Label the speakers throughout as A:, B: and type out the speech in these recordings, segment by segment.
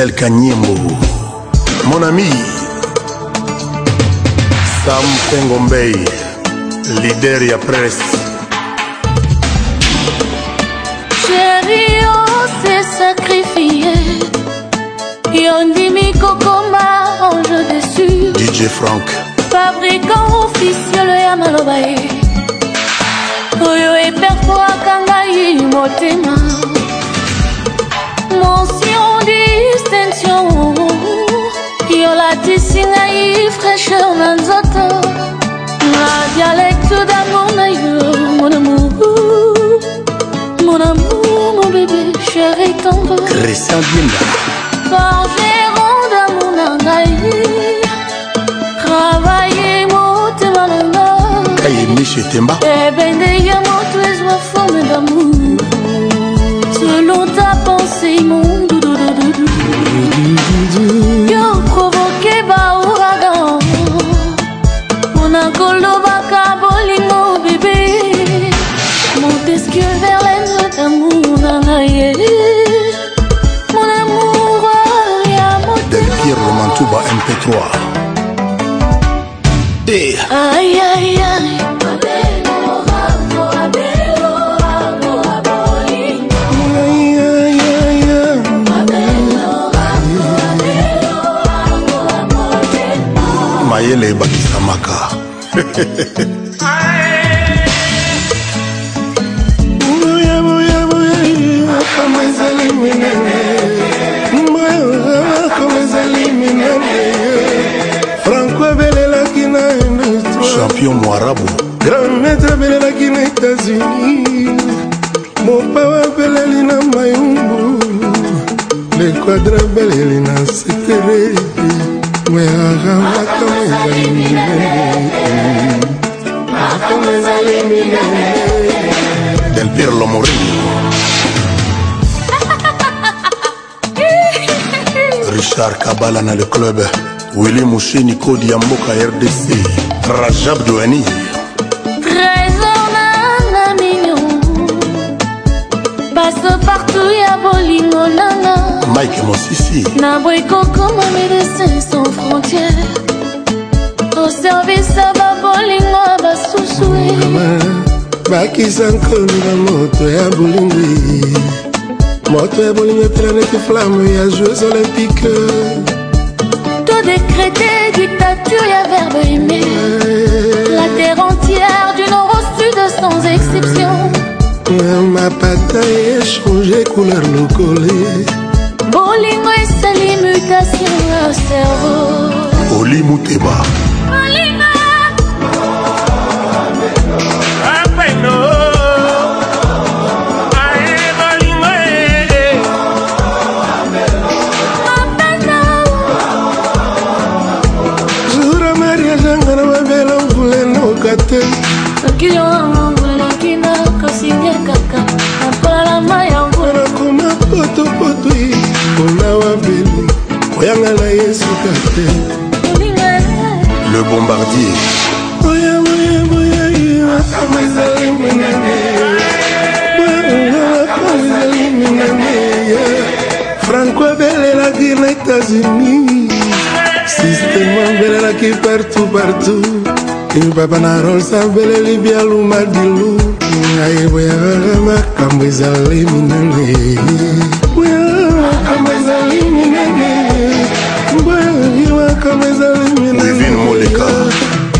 A: Christelle Kanyembo. Mon ami, Sam Tengombey, leader ya presse.
B: Chérie, on s'est sacrifié. Yondimi Kokoma, on jeu dessus.
A: DJ Frank.
B: Fabricant officiel ya maloba ye. Oyo eperpoaka ngai motema. mention distinction yolatisi ngai fraîcheur na nzoto na dialecte damour na yo mon amour mon amour mon bébé chéri tendre
C: christian bienda
B: forgeron damour na ngai travaille motema na
A: nga
B: ebende eh ya moto ezwa forme d'amour selon ta pensée mon doudou yo provoke ba ouragan mpona kolobaka bolingo bebe montesque verlaine amour na ngai mon amour ya
A: motemapire romantuba mp3
B: Ay, ay, ay.
A: mayele ebakisamaka
D: franco abelelaki na
A: champion moarabu
D: granet abelelaki na états-unis mopawa abeleli na mayumbu lequadre abeleli na seterei
C: Del
A: Pirlo Mourinho Richard Kabala dans le club Willy Mouché Nico Diamboka RDC Rajab Douani
B: Trésor partout ya bolingo
A: Mike Mosisi.
B: Naboy Kokoma, médecin sans frontières. Au service à Babolingo,
D: à qui s'en nkoni la moto ya Bolingo, moto ya bolingwi etela que flamme ya jeux olympiques
B: to décrété dictature ya verbe aimé la terre entière du nord au sud sans exception
D: Ma a
A: changé couleur collée Olimuteba.
D: lingala yesu
C: kate
A: le bombardier
D: franco abelelaki na états-unis sistema abelelaki partout partout papa na rolsa abeleli bialuma dilu ayeboyaka makambo ezali minene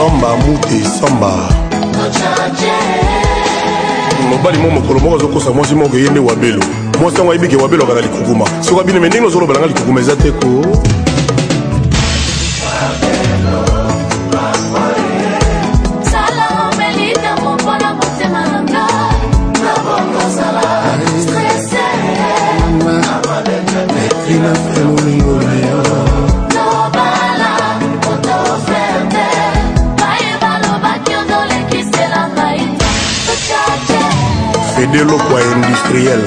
A: samba mute samba mobali mo mokolo moko azokosa mwasi moko ye nde wabelo mwasi yango ayebike wabelo aka na likukuma soki abinime ndenge nozolobelanga likukuma eza te ko local Industrial.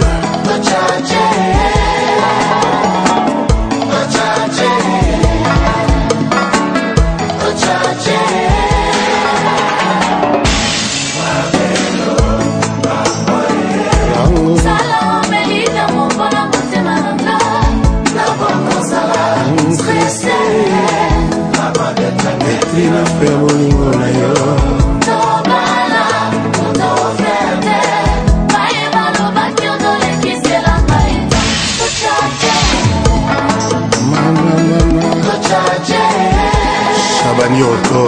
A: Jean-Marie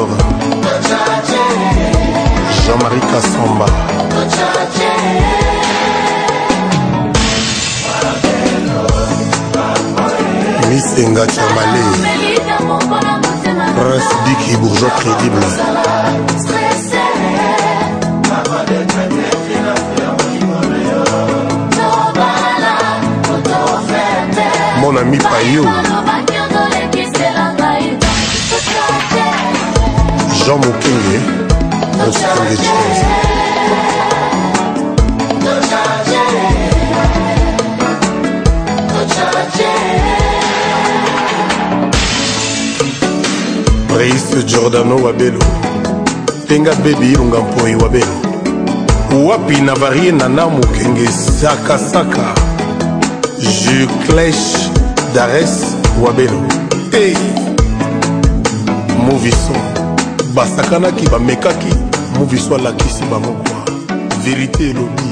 A: Kassamba Enga Chamale Prince Diki Bourgeois Crédible Mon ami Payou
C: changer de choses.
A: Brice Giordano Wabelo Tenga Baby Ilunga Mpoi Wabelo wapi na varie na namu kenge sakasaka juclesh dares wabelo te hey. moviso basakanaki bamekaki moviso alakisi bango kwa verité elobi